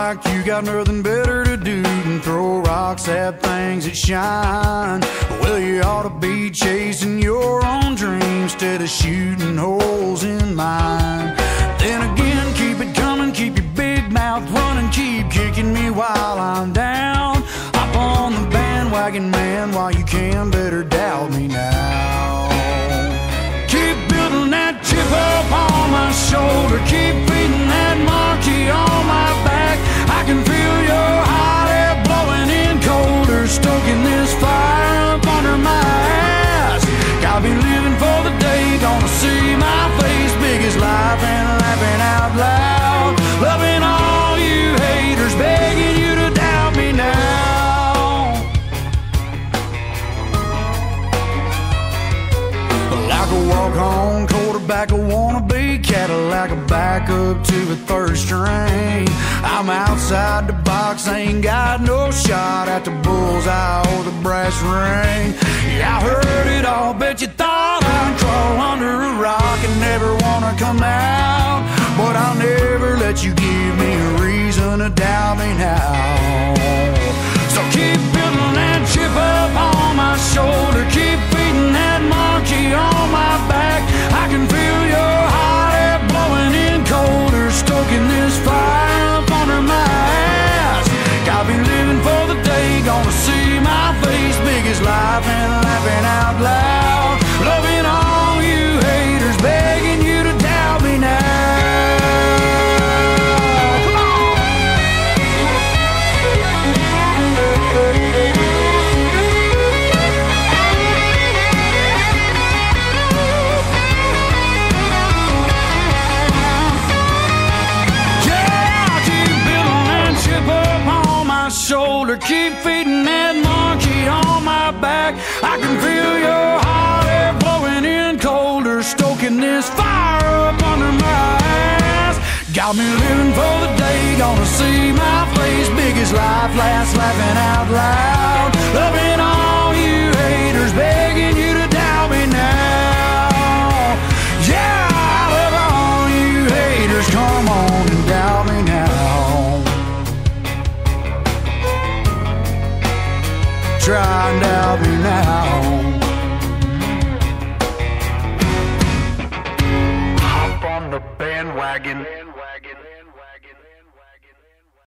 like you got nothing better to do than throw rocks at things that shine. Well, you ought to be chasing your own dreams instead of shooting holes in mine. Then again, keep it coming, keep your big mouth running, keep kicking me while I'm down. Hop on the bandwagon, man, while you can, better doubt me now. Keep building that chip up on my shoulder, keep Walk-on quarterback, I wanna be Cadillac, a backup to a third string. I'm outside the box, ain't got no shot at the bullseye or the brass ring. Yeah, I heard it all, bet you thought I'd crawl under a rock and never wanna come out. But I'll never let you give me a reason to doubt me now. So keep as laughing out loud. Loving all you haters, begging you to doubt me now. Yeah, keep building chip up on my shoulder. Keep feeding that Got me living for the day, gonna see my face, big as life, last laughing out loud. Loving all you haters, begging you to doubt me now. Yeah, I love all you haters, come on and doubt me now. Try and doubt me now. Hop on the bandwagon dragon.